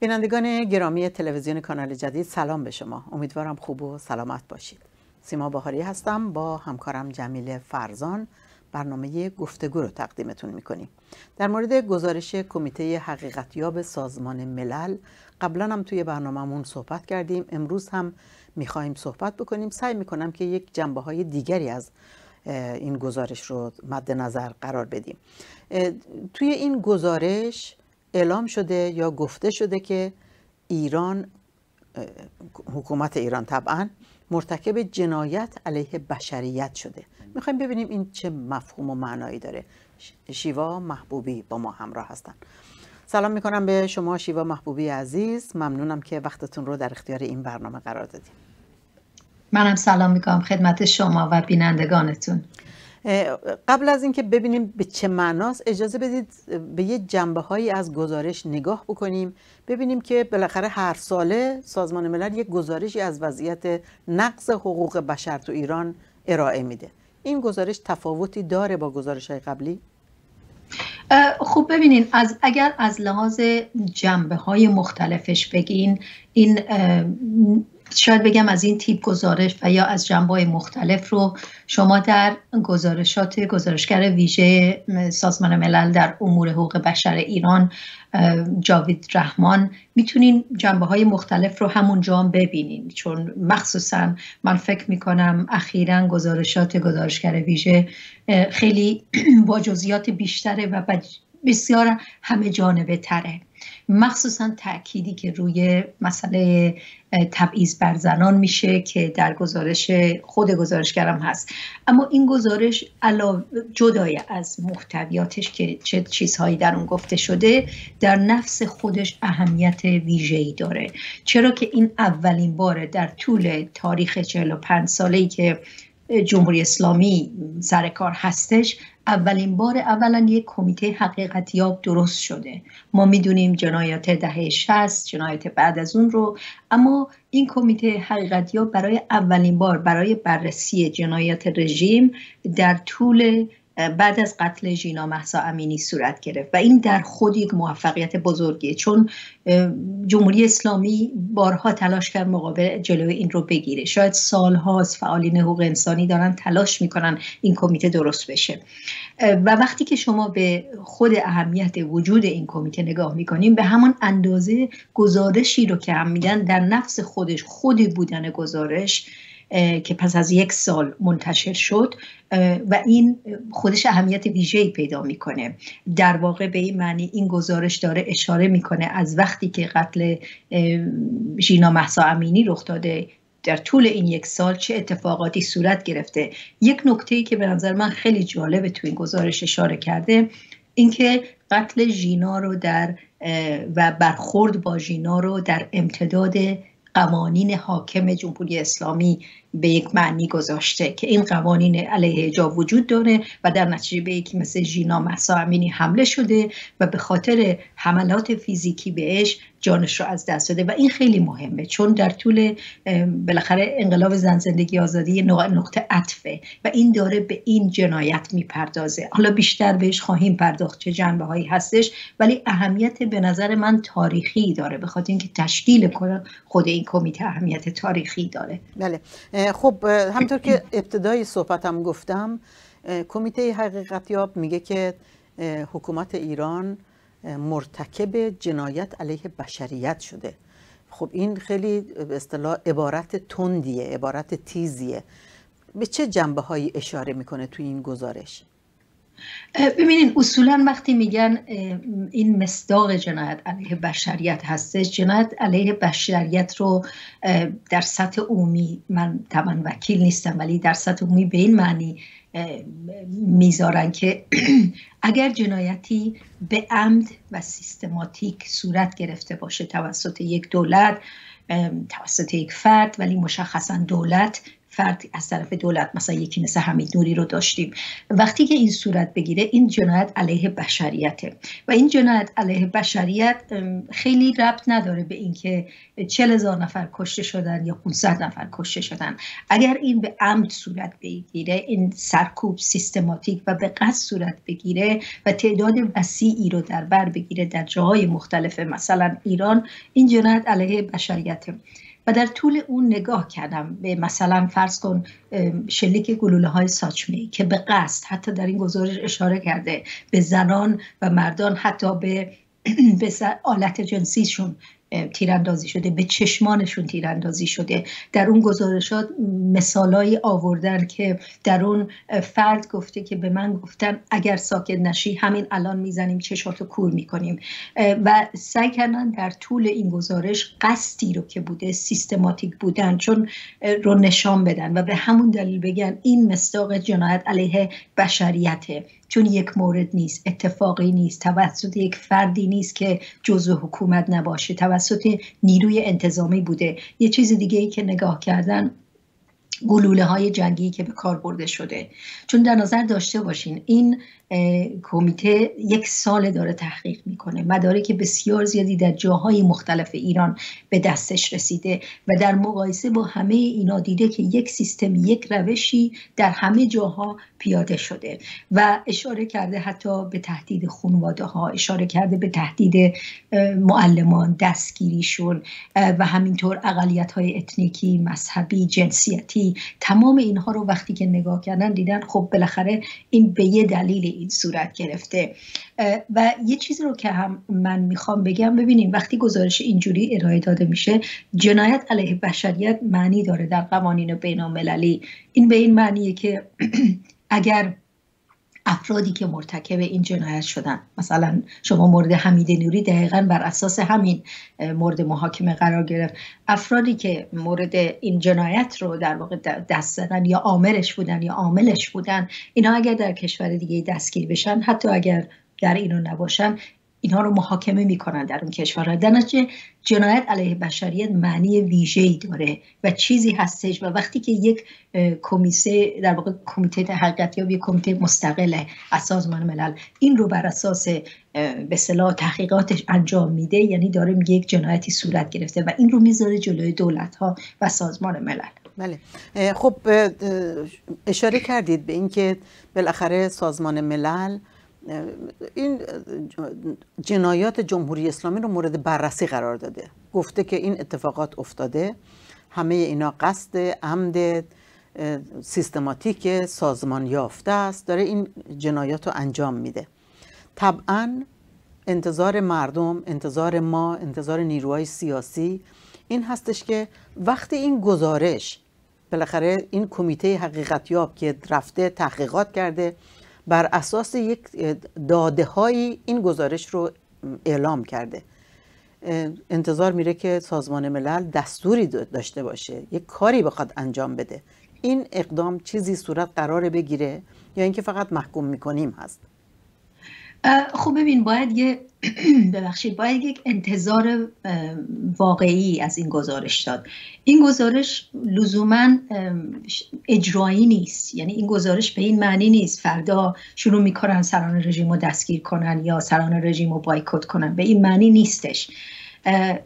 بینندگان گرامی تلویزیون کانال جدید سلام به شما. امیدوارم خوب و سلامت باشید. سیما بهاری هستم با همکارم جمیل فرزان برنامه گفتگو رو تقدیمتون می‌کنیم. در مورد گزارش کمیته حقیقتیاب سازمان ملل قبلا هم توی برنامهمون صحبت کردیم. امروز هم می‌خواهیم صحبت بکنیم. سعی می‌کنم که یک جنبه های دیگری از این گزارش رو مد نظر قرار بدیم. توی این گزارش اعلام شده یا گفته شده که ایران حکومت ایران طبعا مرتکب جنایت علیه بشریت شده. می‌خوایم ببینیم این چه مفهوم و معنایی داره. شیوا محبوبی با ما همراه هستن. سلام می‌کنم به شما شیوا محبوبی عزیز. ممنونم که وقتتون رو در اختیار این برنامه قرار دادیم. منم سلام می‌کنم خدمت شما و بینندگانتون. قبل از اینکه ببینیم به چه معناست اجازه بدید به یه جنبه هایی از گزارش نگاه بکنیم ببینیم که بالاخره هر ساله سازمان ملل یک گزارشی از وضعیت نقض حقوق بشر تو ایران ارائه میده این گزارش تفاوتی داره با گزارش های قبلی؟ خب ببینین از اگر از لحاظ جنبه های مختلفش بگین این شاید بگم از این تیپ گزارش و یا از جنبه مختلف رو شما در گزارشات گزارشگر ویژه سازمان ملل در امور حقوق بشر ایران جاوید رحمان می‌تونین جنبه های مختلف رو همونجا هم ببینین. چون مخصوصا من فکر می‌کنم اخیرا گزارشات گزارشگر ویژه خیلی با جزئیات بیشتره و بسیار همه جانبه تره مخصوصا تأکیدی که روی مسئله تبعیض بر زنان میشه که در گزارش خود گزارشگرم هست. اما این گزارش علاوه جدای از محتویاتش که چه چیزهایی در اون گفته شده در نفس خودش اهمیت ویژه‌ای داره. چرا که این اولین باره در طول تاریخ 45 ساله‌ای که جمهوری اسلامی سر کار هستش اولین بار اولا یک کمیته حقیقتیاب درست شده. ما می‌دونیم جنایات دهه 60 جنایات بعد از اون رو اما این کمیته حقیقتیاب برای اولین بار برای بررسی جنایات رژیم در طول بعد از قتل ژینا محسا امینی صورت گرفت و این در خود یک موفقیت بزرگیه چون جمهوری اسلامی بارها تلاش کرد مقابل جلوی این رو بگیره. شاید سالهاست فعالین حقوق انسانی دارن تلاش می‌کنن این کمیته درست بشه. و وقتی که شما به خود اهمیت وجود این کمیته نگاه می‌کنیم به همان اندازه گزارشی رو که هم میدن در نفس خودش خودی بودن گزارش که پس از یک سال منتشر شد و این خودش اهمیت ویژه‌ای پیدا می‌کنه. در واقع به این معنی این گزارش داره اشاره می‌کنه از وقتی که قتل ژینا محسا امینی رخ داده در طول این یک سال چه اتفاقاتی صورت گرفته. یک نکته که به نظر من خیلی جالبه تو این گزارش اشاره کرده اینکه قتل ژینا رو در و برخورد با ژینا رو در امتداد قوانین حاکم جمهوری اسلامی به یک معنی گذاشته که این قوانین علیه حجاب وجود داره و در نتیجه به یکی مثل ژینا محسا امینی حمله شده و به خاطر حملات فیزیکی بهش جانش رو از دست داده. و این خیلی مهمه چون در طول بالاخره انقلاب زن زندگی آزادی نقطه عطفه و این داره به این جنایت می‌پردازه. حالا بیشتر بهش خواهیم پرداخت چه جنبه هایی هستش ولی اهمیت به نظر من تاریخی داره. به خاطر اینکه تشکیل خود این کمیته اهمیت تاریخی داره. بله. خب همطور که ابتدای صحبتم گفتم کمیته حقیقتیاب میگه که حکومت ایران مرتکب جنایت علیه بشریت شده. خب این خیلی به اصطلاح عبارت تندیه عبارت تیزیه. به چه جنبه هایی اشاره می‌کنه توی این گزارش؟ ببینید اصولا وقتی میگن این مصداق جنایت علیه بشریت هستش جنایت علیه بشریت رو در سطح عمومی من طبعا وکیل نیستم ولی در سطح عمومی به این معنی می‌ذارن که اگر جنایتی به عمد و سیستماتیک صورت گرفته باشه توسط یک دولت توسط یک فرد ولی مشخصا دولت فرد از طرف دولت مثلا یکی مثل حمید نوری رو داشتیم. وقتی که این صورت بگیره این جنایت علیه بشریته. و این جنایت علیه بشریت خیلی ربط نداره به اینکه چل هزار نفر کشته شدن یا 500 نفر کشته شدن. اگر این به عمد صورت بگیره این سرکوب سیستماتیک و به قصد صورت بگیره و تعداد وسیعی رو در بر بگیره در جاهای مختلف مثلا ایران این جنایت علیه بشریته. و در طول اون نگاه کردم به مثلا فرض کن شلیک گلوله های ساچمه که به قصد حتی در این گزارش اشاره کرده به زنان و مردان حتی به به آلت جنسیشون. تیراندازی شده به چشمانشون تیراندازی شده. در اون گزارشات مثالایی آوردن که در اون فرد گفته که به من گفتن اگر ساکت نشی همین الان می‌زنیم چشاتو کور می‌کنیم. و سعی کردن در طول این گزارش قصدی رو که بوده سیستماتیک بودن چون رو نشان بدن و به همون دلیل بگن این مستاق جنایت علیه بشریته. چون یک مورد نیست اتفاقی نیست توسط یک فردی نیست که جزء حکومت نباشه. توسط نیروی انتظامی بوده. یه چیز دیگه ای که نگاه کردن گلوله های جنگی که به کار برده شده. چون در نظر داشته باشین این کمیته یک سال داره تحقیق می‌کنه. مدارک بسیار زیادی در جاهای مختلف ایران به دستش رسیده و در مقایسه با همه اینا دیده که یک سیستم یک روشی در همه جاها پیاده شده و اشاره کرده حتی به تهدید خانواده ها اشاره کرده به تهدید معلمان دستگیریشون و همینطور اقلیت های اتنیکی مذهبی جنسیتی تمام اینها رو وقتی که نگاه کردن دیدن خب بالاخره این به یه دلیل این صورت گرفته. و یه چیزی رو که هم من می‌خوام بگم ببینیم وقتی گزارش اینجوری ارائه داده میشه جنایت علیه بشریت معنی داره در قوانین بین المللی این به این معنیه که اگر افرادی که مرتکب این جنایت شدن. مثلا شما مورد حمید نوری دقیقا بر اساس همین مورد محاکمه قرار گرفت. افرادی که مورد این جنایت رو در واقع دست زدن یا عاملش بودن یا عاملش بودن اینا اگر در کشور دیگه دستگیر بشن حتی اگر در اینو نباشن اینها رو محاکمه می‌کنن در اون کشورها. در نتیجه جنایت علیه بشریت معنی ویژه‌ای داره و چیزی هستش و وقتی که یک کمیسه در واقع کمیته تحقیقات یا یک کمیته مستقل از سازمان ملل این رو بر اساس به صلاح تحقیقاتش انجام میده یعنی داره میگه یک جنایتی صورت گرفته و این رو می‌ذاره جلوی دولت ها و سازمان ملل. بله. خب اشاره کردید به اینکه بالاخره سازمان ملل این جنایات جمهوری اسلامی رو مورد بررسی قرار داده. گفته که این اتفاقات افتاده. همه اینا قصد عمد سیستماتیک سازمان یافته است. داره این جنایات رو انجام میده. طبعا انتظار مردم انتظار ما انتظار نیروهای سیاسی این هستش که وقتی این گزارش بالاخره این کمیته حقیقتیاب که رفته تحقیقات کرده بر اساس یک داده های این گزارش رو اعلام کرده. انتظار میره که سازمان ملل دستوری داشته باشه. یک کاری بخواد انجام بده. این اقدام چیزی صورت قرار بگیره یا اینکه فقط محکوم می‌کنیم هست؟ خب ببین باید یه ببخشید باید یک انتظار واقعی از این گزارش داد. این گزارش لزوما اجرایی نیست. یعنی این گزارش به این معنی نیست. فردا شروع می‌کنن سران رژیم رو دستگیر کنن یا سران رژیم رو بایکوت کنن. به این معنی نیستش.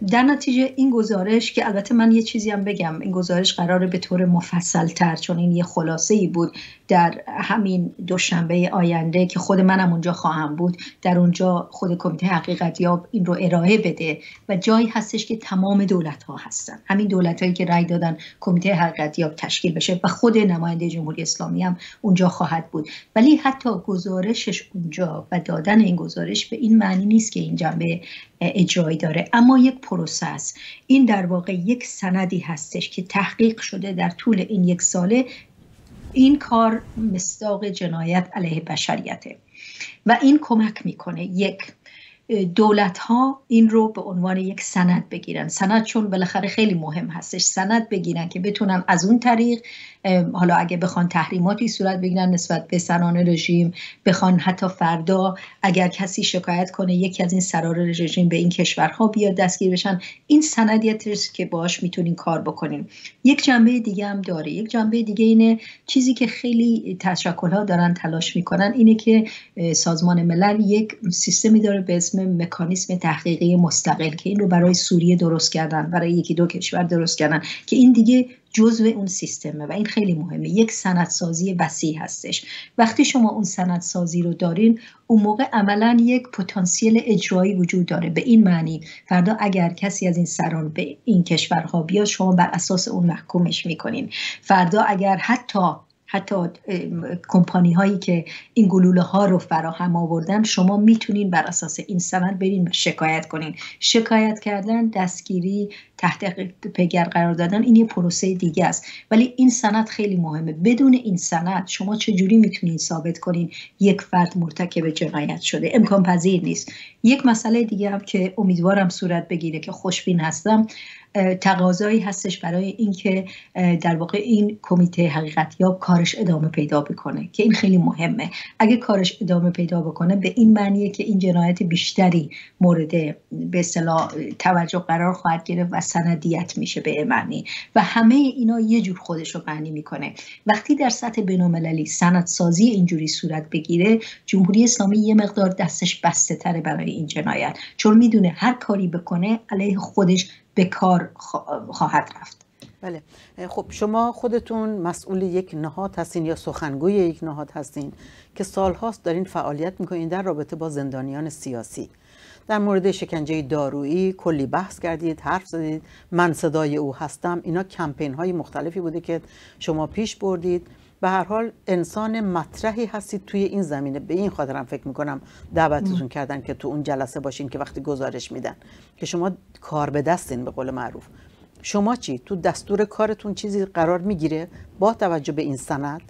در نتیجه این گزارش که البته من یه چیزی هم بگم این گزارش قراره به طور مفصل تر چون این یه خلاصه ای بود در همین دوشنبه آینده که خود منم اونجا خواهم بود در اونجا خود کمیته حقیقت یاب این رو ارائه بده و جایی هستش که تمام دولت ها هستن. همین دولت هایی که رای دادن کمیته حقیقت یاب تشکیل بشه و خود نماینده جمهوری اسلامی هم اونجا خواهد بود. ولی حتی گزارشش اونجا و دادن این گزارش به این معنی نیست که این جنبه اجرایی داره. اما یک پروسس این در واقع یک سندی هستش که تحقیق شده در طول این یک ساله این کار مستاق جنایت علیه بشریته. و این کمک می‌کنه. یک دولت ها این رو به عنوان یک سند بگیرن. سند چون بالاخره خیلی مهم هستش. سند بگیرن که بتونن از اون طریق حالا اگه بخوان تحریماتی صورت بگیرن نسبت به سران رژیم بخوان حتی فردا اگر کسی شکایت کنه یکی از این سران رژیم به این کشورها بیاد دستگیر بشن. این سندیت است که باش می‌تونین کار بکنین. یک جنبه دیگه هم داره. یک جنبه دیگه اینه چیزی که خیلی تشکل دارن تلاش می‌کنن اینه که سازمان ملل یک سیستمی داره به مکانیسم تحقیقی مستقل که این رو برای سوریه درست کردن برای یکی دو کشور درست کردن که این دیگه جزء اون سیستمه و این خیلی مهمه. یک سندسازی وسیع هستش. وقتی شما اون سندسازی رو دارین اون موقع عملا یک پتانسیل اجرایی وجود داره. به این معنی فردا اگر کسی از این سران به این کشورها بیاد شما بر اساس اون محکومش می‌کنین. فردا اگر حتی حتی کمپانی هایی که این گلوله ها رو فراهم آوردن شما می‌تونین بر اساس این سند برین شکایت کنین. شکایت کردن دستگیری تحت پگر قرار دادن این یه پروسه دیگه است. ولی این سند خیلی مهمه. بدون این سند شما چجوری می‌تونین ثابت کنین یک فرد مرتکب جنایت شده؟ امکان پذیر نیست. یک مسئله دیگه هم که امیدوارم صورت بگیره که خوشبین هستم. تقاضایی هستش برای اینکه در واقع این کمیته حقیقت یا کارش ادامه پیدا بکنه که این خیلی مهمه. اگه کارش ادامه پیدا بکنه به این معنیه که این جنایت بیشتری مورد به اصطلاح توجه قرار خواهد گرفت و سندیت میشه به معنی. و همه اینا یه جور خودش رو معنی می‌کنه. وقتی در سطح بینالمللی سندسازی اینجوری صورت بگیره جمهوری اسلامی یه مقدار دستش بسته تره برای این جنایت. چون می‌دونه هر کاری بکنه علیه خودش به کار خواهد رفت. بله. خب شما خودتون مسئول یک نهاد هستین یا سخنگوی یک نهاد هستین که سالهاست دارین فعالیت می‌کنین در رابطه با زندانیان سیاسی. در مورد شکنجه دارویی کلی بحث کردید حرف زدید من صدای او هستم اینا کمپین های مختلفی بوده که شما پیش بردید. به هر حال انسان مطرحی هستید توی این زمینه. به این خاطرم فکر می‌کنم دعوتتون کردن که تو اون جلسه باشین که وقتی گزارش میدن که شما کار به دستین به قول معروف. شما چی؟ تو دستور کارتون چیزی قرار می‌گیره با توجه به این سند؟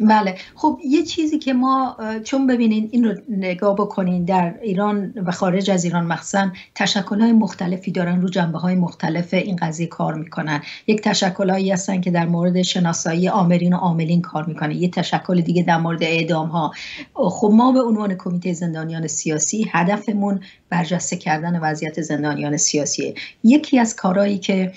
بله. خب یه چیزی که ما چون ببینین این رو نگاه بکنین در ایران و خارج از ایران مخصوصا تشکل های مختلفی دارن رو جنبه های مختلف این قضیه کار می‌کنن. یک تشکل هایی هستن که در مورد شناسایی آمرین و عاملین کار می‌کنن. یه تشکل دیگه در مورد اعدام ها خب ما به عنوان کمیته زندانیان سیاسی هدفمون برجسته کردن وضعیت زندانیان سیاسیه. یکی از کارهایی که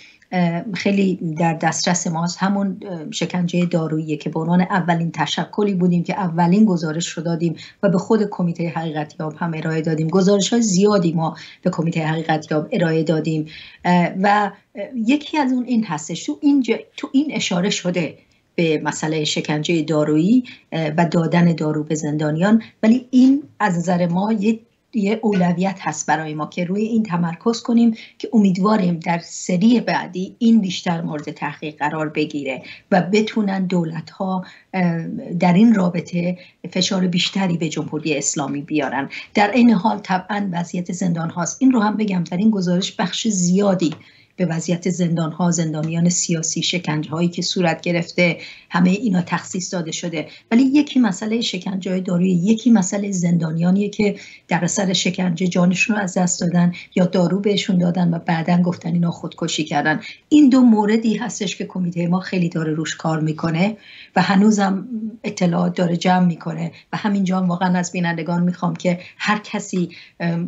خیلی در دسترس ماست همون شکنجه دارویی که به عنوان اولین تشکلی بودیم که اولین گزارش رو دادیم و به خود کمیته حقیقتیاب هم ارائه دادیم. گزارش های زیادی ما به کمیته حقیقتیاب ارائه دادیم. و یکی از اون این هستش تو این, تو این اشاره شده به مسئله شکنجه دارویی و دادن دارو به زندانیان. ولی این از نظر ما یک یه اولویت هست برای ما که روی این تمرکز کنیم که امیدواریم در سری بعدی این بیشتر مورد تحقیق قرار بگیره و بتونن دولت ها در این رابطه فشار بیشتری به جمهوری اسلامی بیارن. در این حال طبعا وضعیت زندان هاست. این رو هم بگم در این گزارش بخش زیادی به وضعیت زندان ها زندانیان سیاسی شکنجه هایی که صورت گرفته همه اینا تخصیص داده شده. ولی یکی مسئله شکنجه های داروی یکی مسئله زندانیانیه که در اثر شکنجه جانشون رو از دست دادن یا دارو بهشون دادن و بعدا گفتن اینا خودکشی کردن. این دو موردی هستش که کمیته ما خیلی داره روش کار می‌کنه و هنوزم اطلاعات داره جمع می‌کنه. و همینجا واقعا از بینندگان می‌خوام که هر کسی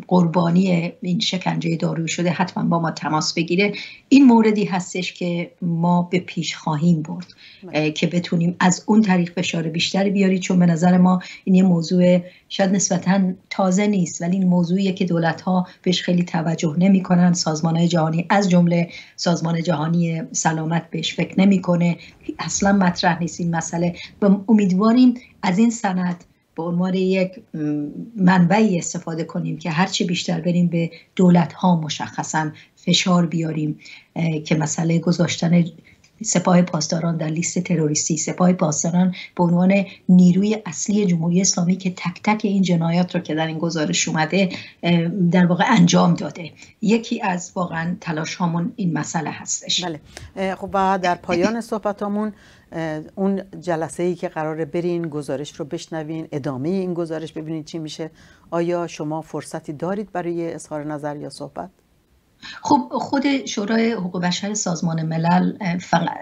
قربانی این شکنجه دارویی شده حتما با ما تماس بگیره. این موردی هستش که ما به پیش خواهیم برد بله. که بتونیم از اون طریق فشار بیشتری بیاری چون به نظر ما این یه موضوع شاید نسبتا تازه نیست ولی این موضوعیه که دولت ها بهش خیلی توجه نمی کنن سازمان های جهانی از جمله سازمان جهانی سلامت بهش فکر نمی‌کنه. اصلا مطرح نیست این مسئله. و امیدواریم از این سند به عنوان یک منبعی استفاده کنیم که هرچی بیشتر بریم به دولت ها مشخصا فشار بیاریم که مسئله گذاشتن سپاه پاسداران در لیست تروریستی. سپاه پاسداران به عنوان نیروی اصلی جمهوری اسلامی که تک تک این جنایات رو که در این گزارش اومده در واقع انجام داده. یکی از واقعا تلاش هامون این مسئله هستش. بله. خب و در پایان صحبتامون اون جلسه ای که قراره برین گزارش رو بشنوین ادامه این گزارش ببینید چی میشه. آیا شما فرصتی دارید برای اظهار نظر یا صحبت؟ خب خود شورای حقوق بشر سازمان ملل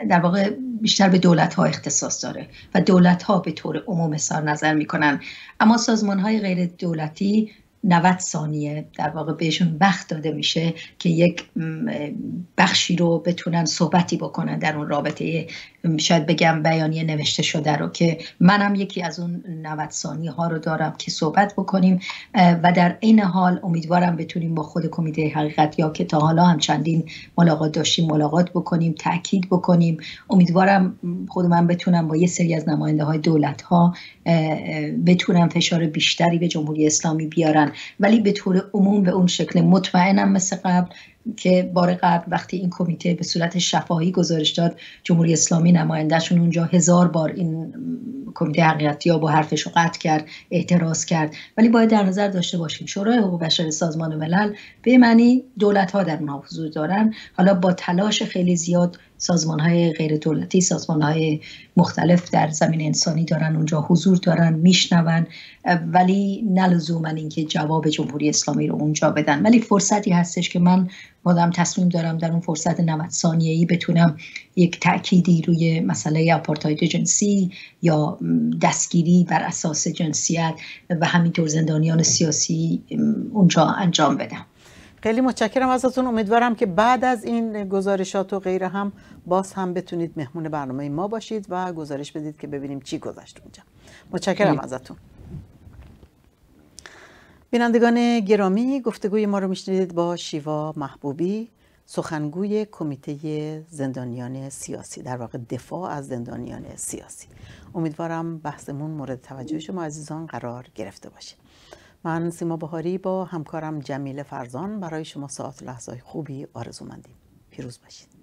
در واقع بیشتر به دولت ها اختصاص داره و دولت ها به طور عموم اظهار نظر می‌کنن. اما سازمان های غیر دولتی 90 ثانیه در واقع بهشون وقت داده میشه که یک بخشی رو بتونن صحبتی بکنن در اون رابطه شاید بگم بیانیه نوشته شده رو که منم یکی از اون 90 ثانیه ها رو دارم که صحبت بکنیم و در این حال امیدوارم بتونیم با خود کمیته حقیقت یا که تا حالا هم چندین ملاقات داشتیم ملاقات بکنیم تاکید بکنیم. امیدوارم خود من بتونم با یه سری از نماینده های دولت ها بتونم فشار بیشتری به جمهوری اسلامی بیارن. ولی به طور عموم به اون شکل مطمئنم مثل قبل که بار قبل وقتی این کمیته به صورت شفاهی گزارش داد جمهوری اسلامی نمایندهشون اونجا هزار بار این کمیته حقیقتی یا با حرفش رو قطع کرد اعتراض کرد. ولی باید در نظر داشته باشیم شورای حقوق بشر سازمان ملل به معنی دولت ها در اونها حضور دارن. حالا با تلاش خیلی زیاد سازمان های غیر دولتی سازمان های مختلف در زمین انسانی دارن اونجا حضور دارن میشنون. ولی نلزوما اینکه جواب جمهوری اسلامی رو اونجا بدن. ولی فرصتی هستش که من بادم تصمیم دارم در اون فرصت 90 ثانیه‌ای بتونم یک تأکیدی روی مسئله آپارتاید جنسی یا دستگیری بر اساس جنسیت و همینطور زندانیان سیاسی اونجا انجام بدم. خیلی متشکرم ازتون. امیدوارم که بعد از این گزارشات و غیره هم باز هم بتونید مهمون برنامه ما باشید و گزارش بدید که ببینیم چی گذشت اونجا. متشکرم ازتون. بینندگان گرامی گفتگوی ما رو میشنیدید با شیوا محبوبی سخنگوی کمیته زندانیان سیاسی در واقع دفاع از زندانیان سیاسی. امیدوارم بحثمون مورد توجه شما عزیزان قرار گرفته باشه. من سیما بهاری با همکارم جمیل فرزان برای شما ساعت لحظه خوبی آرزو مندیم پیروز باشید.